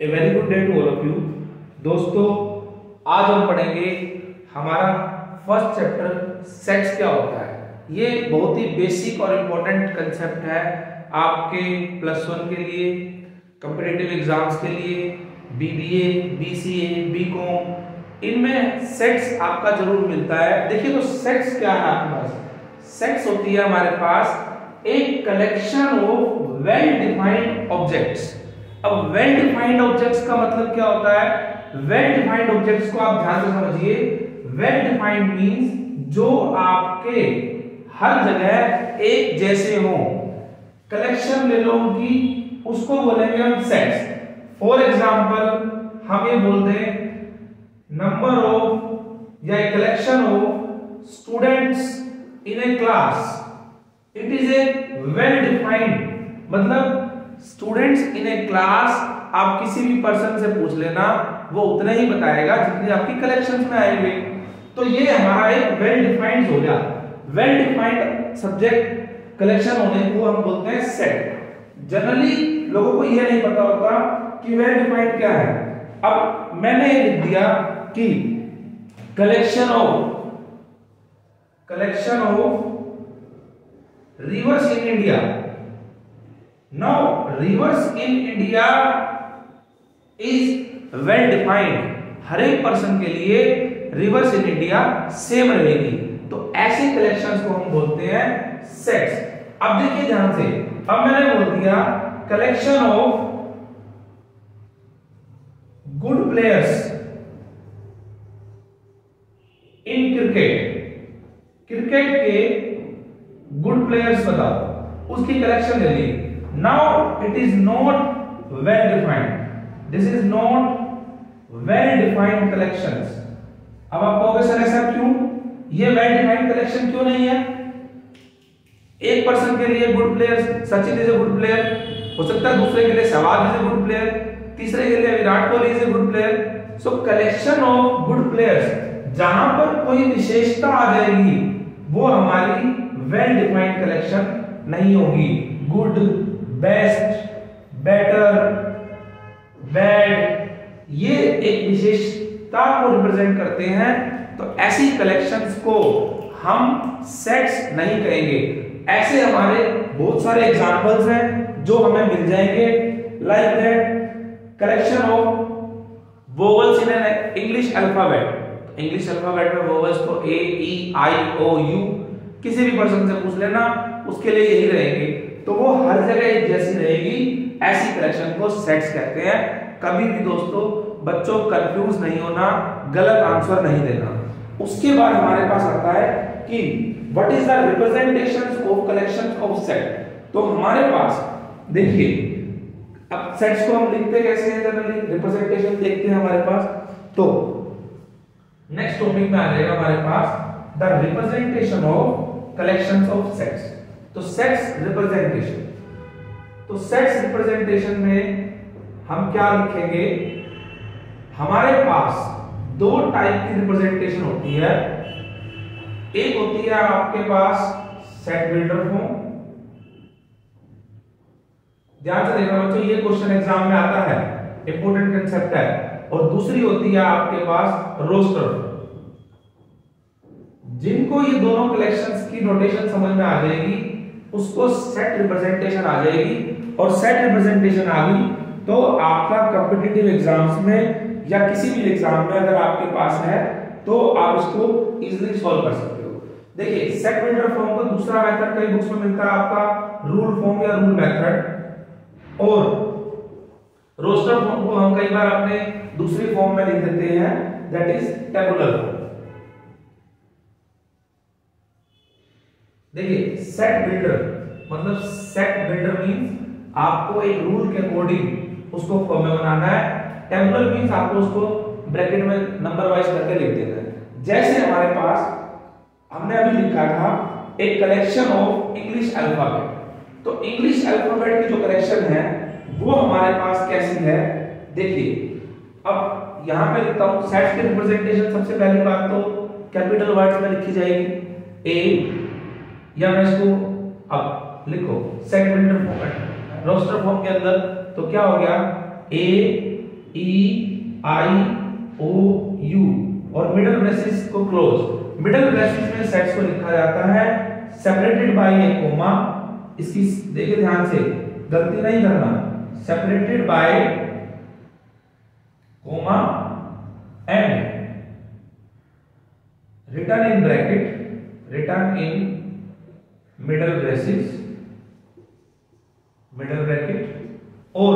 A very good day to all of you दोस्तों, आज हम पढ़ेंगे हमारा फ़र्स्ट चैप्टर सेक्स क्या होता है। ये बहुत ही बेसिक और इम्पोर्टेंट कंसेप्ट है आपके प्लस वन के लिए कंपिटेटिव एग्ज़ाम्स के लिए बीबीए बीसीए बीकॉम इनमें सेक्स आपका ज़रूर मिलता है। देखिए तो सेक्स क्या है आपके पास। सेक्स होती है हमारे पास एक collection of well defined objects अब वेल डिफाइंड ऑब्जेक्ट्स का मतलब क्या होता है? वेल डिफाइंड ऑब्जेक्ट्स को आप ध्यान से समझिए। वेल डिफाइंड मींस जो आपके हर जगह एक जैसे हो। कलेक्शन ले लो उनकी, उसको बोलेंगे हम सेट्स फॉर एग्जांपल हम ये बोलते हैं नंबर ऑफ़ या collection of students in a class it is a well defined मतलब स्टूडेंट्स इन ए क्लास आप किसी भी पर्सन से पूछ लेना, वो उतना ही बताएगा जितनी आपकी कलेक्शन में आएँगे तो ये हमारा एक वेल डिफाइंड हो गया। वेल डिफाइंड सब्जेक्ट कलेक्शन होने को हम बोलते हैं सेट जनरली लोगों को यह नहीं पता होता कि वेल डिफाइंड क्या है। अब मैंने ये लिख दिया कि collection of collection of rivers in India Now, rivers in India is well defined. हर एक पर्सन के लिए रिवर्स इन इंडिया सेम रहेगी। तो ऐसे कलेक्शंस को हम बोलते हैं सेट्स अब देखिए ध्यान से। अब मैंने बोल दिया collection of good players in cricket cricket के गुड प्लेयर्स बताओ। उसकी कलेक्शन ले ली। Now, it is not well defined this is not well defined collections. अब आप कहोगे, सर, ऐसा क्यों? ये वेल डिफाइंड कलेक्शन क्यों नहीं है? एक पर्सन के लिए good player Sachin is a good player हो सकता है दूसरे के लिए Sehwag is a good player तीसरे के लिए Virat Kohli is a good player so collection of good players जहाँ पर कोई विशेषता आ जाएगी, वो हमारी वेल डिफाइंड कलेक्शन नहीं होगी. गुड बेस्ट बेटर बैड ये एक विशेषता को रिप्रेजेंट करते हैं तो ऐसी कलेक्शंस को हम सेट्स नहीं कहेंगे। ऐसे हमारे बहुत सारे एग्जांपल्स हैं जो हमें मिल जाएँगे। Like that collection of vowels in an English alphabet English alphabet में वोवल्स को A E I O you किसी भी पर्सन से पूछ लेना, उसके लिए यही रहेंगे। तो वो हर जगह जैसी रहेगी, ऐसी कलेक्शन को सेट्स कहते हैं। कभी भी दोस्तों, बच्चों कंफ्यूज नहीं होना, गलत आंसर नहीं देना। उसके बाद हमारे पास आता है कि what is the representation of collection of set तो हमारे पास, देखिए, अब सेट्स को हम लिखते कैसे हैं जनरली रिप्रेजेंटेशन देखते हैं हमारे पास। तो नेक्स्ट टॉपिक में आ जाएगा हमारे पास the representation of collections of sets तो सेक्स रिप्रेजेंटेशन तो सेक्स रिप्रेजेंटेशन में हम क्या लिखेंगे? हमारे पास दो टाइप की रिप्रेजेंटेशन होती है। एक होती है आपके पास सेट बिल्डर फॉर्म ध्यान से देखना बच्चों, ये क्वेश्चन एग्ज़ाम में आता है। इंपोर्टेंट कंसेप्ट है। और दूसरी होती है आपके पास रोस्टर जिनको ये दोनों कलेक्शंस की नोटेशन समझ में आ जाएगी उसको सेट रिप्रेजेंटेशन आ जाएगी। और सेट रिप्रेजेंटेशन आ गई तो आपका कॉम्पिटिटिव एग्ज़ाम्स में या किसी भी एग्ज़ाम में अगर आपके पास है तो आप इसको इजीली सॉल्व कर सकते हो। देखिए सेट बिल्डर फॉर्म का दूसरा मेथड कई बुक्स में मिलता है आपका रूल फॉर्म या रूल मेथड और रोस्टर फॉर्म को हम कई बार अपने दूसरी फॉर्म में लिख देते हैं दैट इज़ टेबुलर फॉर्म देखिए सेट बिल्डर मतलब सेट बिल्डर मींस आपको एक रूल के अकॉर्डिंग उसको फॉर्म में बनाना है। टेबुलर मींस आपको उसको ब्रैकेट में नंबर वाइज करके लिख देना है। जैसे हमारे पास हमने अभी लिखा था एक कलेक्शन ऑफ़ इंग्लिश अल्फ़ाबेट तो इंग्लिश अल्फ़ाबेट की जो कलेक्शन है, वो हमारे पास कैसी है? देखिए, अब यहाँ पे लिखता हूँ सेट्स की रिप्रेजेंटेशन सबसे पहली बात तो कैपिटल वर्ड्स में लिखी जाएगी। ए या मैं इसको अब लिखो। बिल्डर फॉर्मेट रोस्टर फॉर्म के अंदर तो क्या हो गया? A E I O U और मिडल ब्रेसेस को क्लोज मिडल ब्रेसेस में सेट्स को लिखा जाता है सेपरेटेड बाय ए कोमा इसकी देखिए ध्यान से, गलती नहीं करना। Separated by comma and written in bracket written in middle braces, middle bracket, और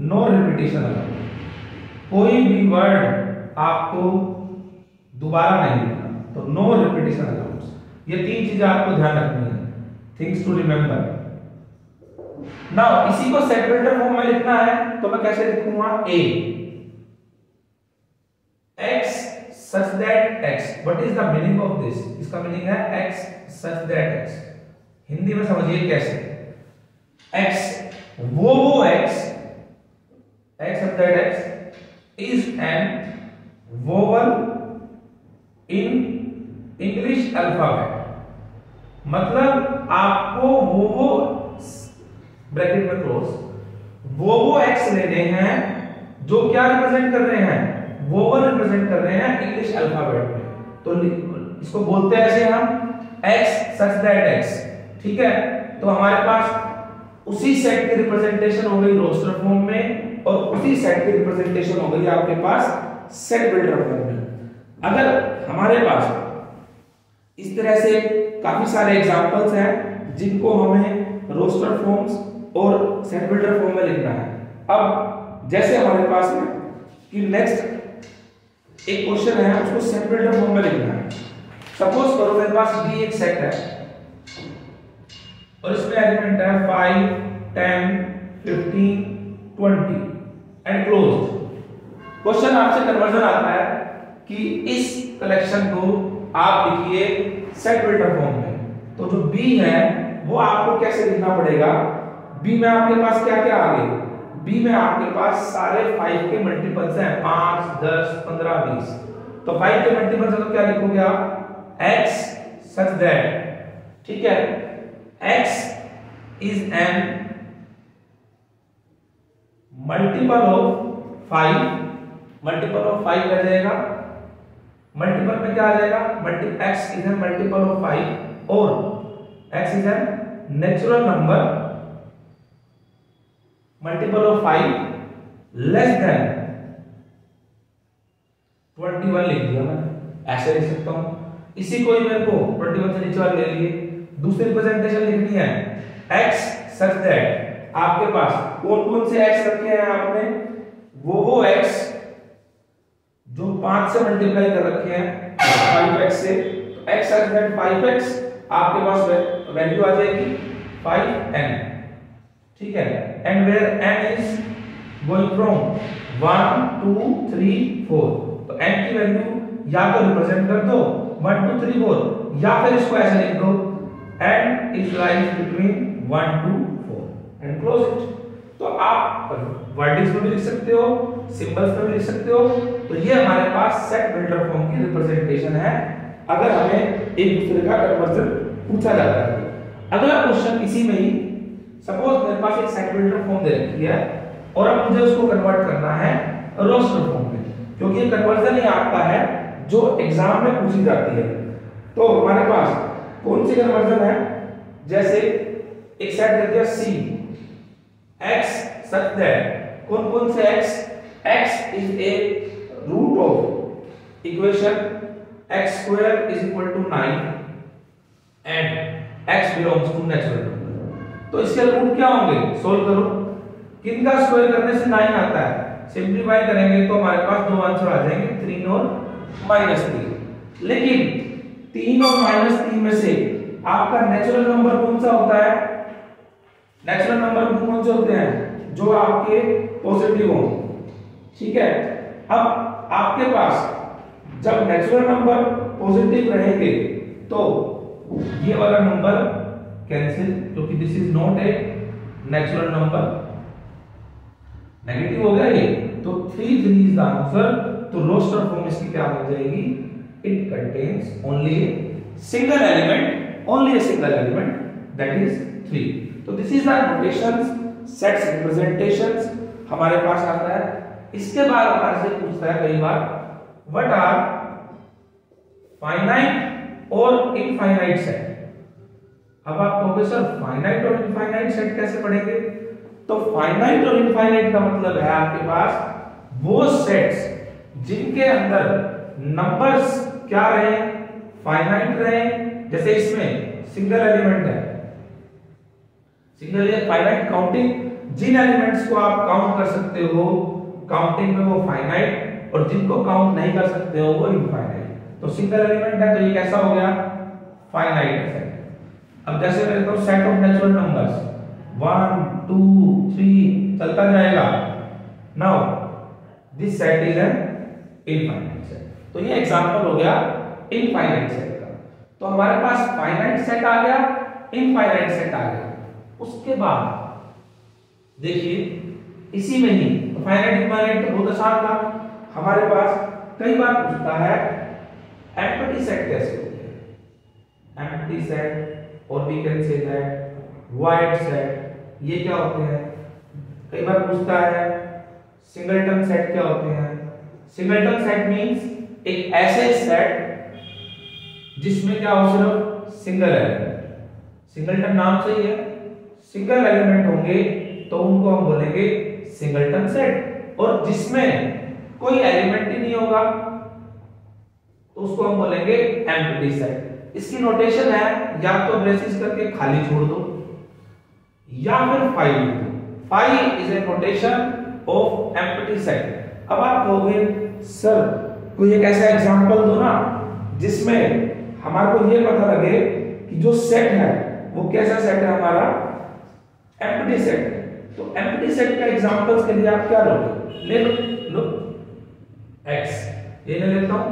नो रिपीटेशन अलाउड कोई भी वर्ड आपको दोबारा नहीं लिखना तो नो रिपीटेशन अलाउड ये तीन चीज़ें आपको ध्यान रखनी है। थिंग्स टू रिमेंबर नाउ इसी को सेपरेटर फॉर्म में लिखना है तो मैं कैसे लिखूँगा? A x such that x what is the meaning of this? इसका मीनिंग है x such that x Hindi में समझिए कैसे? X, वो वो x x such that x, is an vowel in English alphabet. मतलब आपको वो वो ब्रैकेट में क्लोज वो वो x लेने हैं जो क्या रिप्रेजेंट कर रहे हैं? वोवल रिप्रेजेंट कर रहे हैं इंग्लिश अल्फ़ाबेट में। तो इसको बोलते हैं ऐसे हम, x सच दैट x ठीक है? तो हमारे पास उसी सेट की रिप्रेजेंटेशन हो गई रोस्टर फॉर्म में और उसी सेट की रिप्रेजेंटेशन हो गई आपके पास सेट बिल्डर फॉर्म में। अगर हमारे पास इस तरह से काफ़ी सारे एग्जांपल्स हैं जिनको हमें रोस्टर फॉर्म्स और सेट बिल्डर फॉर्म में लिखना है। अब जैसे हमारे पास है कि नेक्स्ट एक क्वेश्चन है, उसको सेट बिल्डर फॉर्म में लिखना है। सपोज़ करो मेरे पास बी एक सेट है। और इसमें एलिमेंट है 5 10 15 20 एंड क्लोज क्वेश्चन आपसे कन्वर्जन आता है कि इस कलेक्शन को आप लिखिए बिल्डर फॉर्म में. तो जो बी है, वो आपको कैसे लिखना पड़ेगा? बी में आपके पास क्या क्या आ गए? बी में आपके पास सारे फाइव के मल्टीपल्स हैं, पाँच, दस, पंद्रह, बीस. तो फाइव के मल्टीपल्स तो क्या लिखोगे आप? एक्स सच दैट ठीक है? X is an multiple of five multiple of five आ जाएगा? मल्टीपल में क्या आ जाएगा? Multi x is an multiple of five और x is an natural number multiple of five less than twenty one लिख दिया मैंने। ऐसे लिख सकता हूँ। इसी को ही मेरे को ट्वेंटी वन से नीचे वाले ले लिए। दूसरी रिप्रेजेंटेशन लिखनी है। X सच दैट आपके पास कौन कौन से x रखे हैं आपने? वो वो x जो पाँच से मल्टीप्लाई कर रखे हैं 5x से। तो x सच दैट 5x आपके पास वैल्यू आ जाएगी 5n ठीक है? And where n is going from 1 2 3 4 तो n की वैल्यू या तो रिप्रेजेंट कर दो 1 2 3 4 या फिर इसको ऐसे लिख दो। N is lies between 1 2 4 and close it तो आप वर्डिंग्स में भी लिख सकते हो सिंबल्स में भी लिख सकते हो। तो ये हमारे पास सेट बिल्डर फॉर्म की रिप्रेजेंटेशन है। अगर हमें एक दूसरे का कन्वर्जन पूछा जाता है। अगला क्वेश्चन इसी में ही सपोज़ मेरे पास एक सेट बिल्डर फॉर्म दे रखी है, और अब मुझे उसको कन्वर्ट करना है रोस्टर फॉर्म में। क्योंकि ये कन्वर्जन ही आपका है, जो एग्ज़ाम में पूछी जाती है। तो हमारे पास कौन सी कन्वर्जन है? जैसे एक सेट दे दिया सी x सच दैट कौन कौन से x? X is a root of equation x square is equal to 9 and x belongs to natural number तो इसके रूट क्या होंगे? सोल्व करो. किन का स्क्वायर करने से 9 आता है? सिंपलीफाई करेंगे तो हमारे पास दो आंसर आ जाएँगे थ्री और माइनस थ्री लेकिन 3 और माइनस तीन में से आपका नेचुरल नंबर कौन सा होता है? नेचुरल नंबर कौन से होते हैं? जो आपके पॉजिटिव हो। ठीक है? अब आपके पास जब नेचुरल नंबर पॉजिटिव रहेंगे तो ये वाला नंबर कैंसिल क्योंकि this is not a natural number negative हो गया ये। तो three three is the answer तो रोस्टर फॉर्म इसकी क्या हो जाएगी? It contains only a single element only a single element that is three तो this is the notations sets representations हमारे पास आता है। इसके बाद हमारे से पूछता है कई बार व्हाट आर फाइनाइट और इनफाइनाइट सेट अब आप कहोगे, सर फाइनाइट और इनफाइनाइट सेट कैसे पढ़ेंगे? तो फाइनाइट और इनफाइनाइट का मतलब है आपके पास वो सेट्स जिनके अंदर नंबर्स क्या रहे? फाइनाइट रहे? जैसे इसमें सिंगल एलिमेंट है। सिंगल फाइनाइट काउंटिंग जिन एलिमेंट्स को आप काउंट कर सकते हो काउंटिंग में वो फाइनाइट और जिनको काउंट नहीं कर सकते हो, वो इनफाइनाइट तो सिंगल एलिमेंट है तो ये कैसा हो गया? फाइनाइट सेट अब जैसे मैं कहता हूँ set of natural numbers one two three चलता जाएगा। Now this set is an infinite set तो ये एग्जांपल हो गया इनफाइनाइट सेट का। तो हमारे पास फाइनाइट सेट आ गया इनफाइनाइट सेट आ गया। उसके बाद, देखिए, इसी में ही तो फाइनाइट इनफाइनाइट तो बहुत आसान था। हमारे पास कई बार पूछता है एम्प्टी सेट कैसे होते हैं? एम्प्टी सेट और we can say that void set ये क्या होते हैं? कई बार पूछता है सिंगलटन सेट क्या होते हैं? सिंगलटन सेट मींस एक ऐसे सेट जिसमें क्या हो, सिर्फ़ सिंगल एलिमेंट सिंगलटन नाम से ही है। सिंगल एलिमेंट होंगे तो उनको हम बोलेंगे सिंगलटन सेट और जिसमें कोई एलिमेंट ही नहीं होगा तो उसको हम बोलेंगे एम्प्टी सेट इसकी नोटेशन है, या तो ब्रेसिस करके खाली छोड़ दो, या फिर five five is a notation of empty set अब आप कहोगे सर कोई एक ऐसा एग्जांपल दो ना, जिसमें हमारे को ये पता लगे कि जो सेट है, वो कैसा सेट है हमारा? एम्प्टी सेट तो एम्प्टी सेट का एग्जांपल्स के लिए आप क्या लोगे? ले लो लो. X. ये ले लेता हूँ.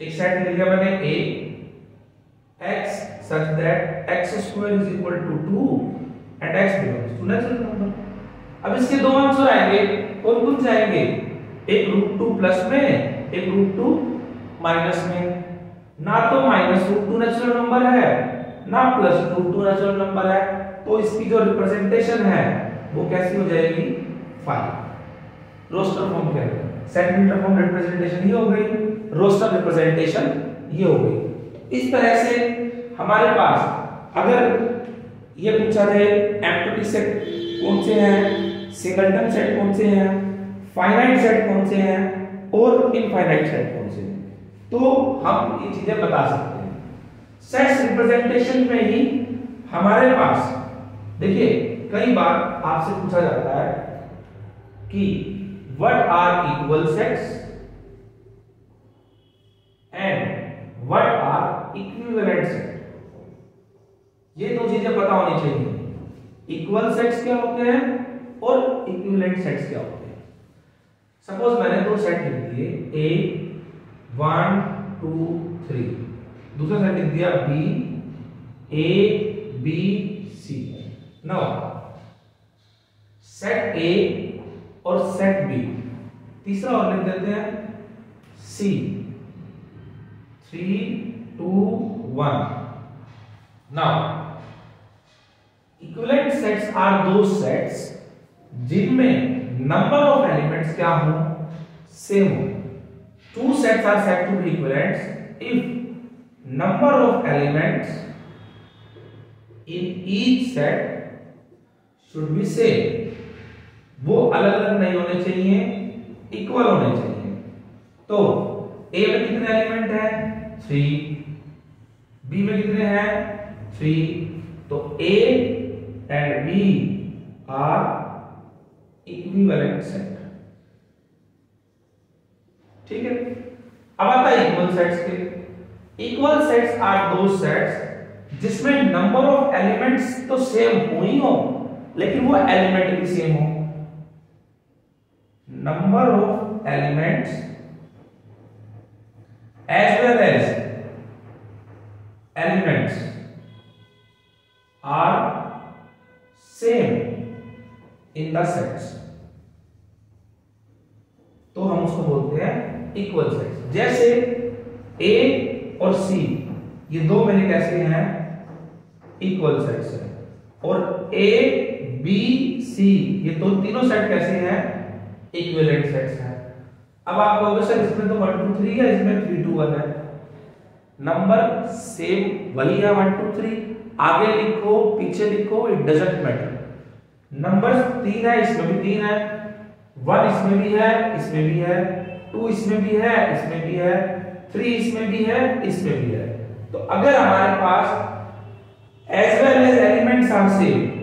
एक सेट ले लिया मैंने a. X such that x square is equal to 2 and x belongs to natural number. अब इसके दो आंसर आएँगे. कौन कौन से आएँगे? एक रूट टू प्लस में, एक रूट टू माइनस में। ना तो minus root two natural number है, ना plus root two natural number है। तो इसकी जो रिप्रेजेंटेशन है, वो कैसी हो जाएगी? फाइव रोस्टर फॉर्म के अंदर सेंटीमीटर फॉर्म रिप्रेजेंटेशन ये हो गई रोस्टर रिप्रेजेंटेशन ये हो गई। इस तरह से हमारे पास अगर ये पूछा जाए एम्प्टी सेट कौन से हैं? सिंगलटन सेट कौन से हैं? फाइनाइट सेट कौन से हैं और इनफाइनाइट सेट कौन से हैं? तो हम ये चीज़ें बता सकते हैं। सेट्स रिप्रेजेंटेशन में ही हमारे पास, देखिए, कई बार आपसे पूछा जाता है कि what are equal sets and what are equivalent set ये दो चीज़ें पता होनी चाहिए। इक्वल सेट्स क्या होते हैं और इक्विवेलेंट सेट्स क्या होते हैं? सपोज़ मैंने दो सेट लिख दिए ए वन टू थ्री दूसरा सेट लिख दिया B a b c now set A और सेट बी तीसरा और लिख देते हैं C three two one now equivalent sets are दो सेट्स जिनमें नंबर ऑफ़ एलिमेंट्स क्या हो? सेम हो. Two sets are said to be equivalent if number of elements in each set should be same, वो अलग अलग नहीं होने चाहिए इक्वल होने चाहिए। तो ए में कितने एलिमेंट है? थ्री बी में कितने हैं? थ्री तो A and B are equivalent set ठीक है? अब आता है इक्वल सेट्स के। इक्वल सेट्स आर दो सेट्स जिसमें नंबर ऑफ़ एलिमेंट्स तो सेम हो ही हो लेकिन वो एलिमेंट भी सेम हो। Number of elements as well as elements are same in the sets तो हम उसको बोलते हैं इक्वल सेट्स जैसे ए और सी ये दो मेरे कैसे हैं? इक्वल सेट्स हैं. और ए बी सी ये तो तीनों सेट कैसे हैं? इक्विवेलेंट सेट्स हैं. अब आप कहोगे सर, इसमें तो 1 2 3 है, इसमें 3 2 1 है. नंबर सेम वही है 1 2 3 आगे लिखो, पीछे लिखो इट डजंट मैटर नंबर तीन है, इसमें भी तीन है। वन इसमें भी है, इसमें भी है। टू इसमें भी है, इसमें भी है। थ्री इसमें भी है, इसमें भी है। तो अगर हमारे पास as well as elements are same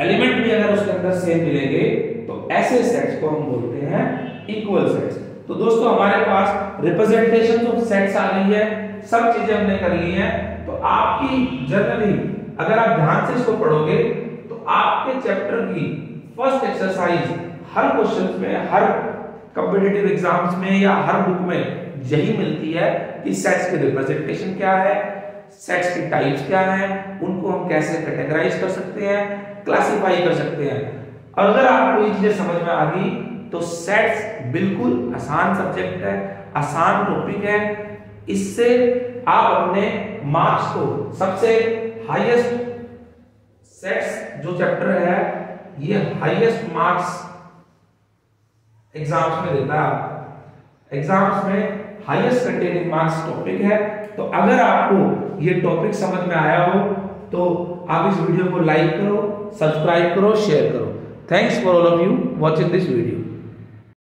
element भी अगर उसके अंदर सेम मिलेंगे तो ऐसे सेट्स को हम बोलते हैं इक्वल सेट्स तो दोस्तों, हमारे पास रिप्रेजेंटेशन ऑफ़ सेट्स आ गई है, सब चीज़ें हमने कर ली हैं। तो आपकी जनरली अगर आप ध्यान से इसको पढ़ोगे आपके चैप्टर की फ़र्स्ट एक्सरसाइज हर क्वेश्चन में, हर कॉम्पिटिटिव एग्ज़ाम्स में या हर बुक में यही मिलती है कि सेट्स की रिप्रेजेंटेशन क्या है सेट्स की टाइप्स क्या हैं, उनको हम कैसे कैटेगराइज कर सकते हैं क्लासिफाई कर सकते हैं। अगर आपको ये चीज़ें समझ में आ गई तो सेट्स बिल्कुल आसान सब्जेक्ट है, आसान टॉपिक है। इससे आप अपने मार्क्स को सबसे हाईएस्ट सेट्स जो चैप्टर है, ये हाईएस्ट मार्क्स एग्ज़ाम्स में देता है एग्ज़ाम्स में हाईएस्ट कंटेनिंग मार्क्स टॉपिक है। तो अगर आपको ये टॉपिक समझ में आया हो तो आप इस वीडियो को लाइक करो सब्सक्राइब करो शेयर करो। Thanks for all of you watching this video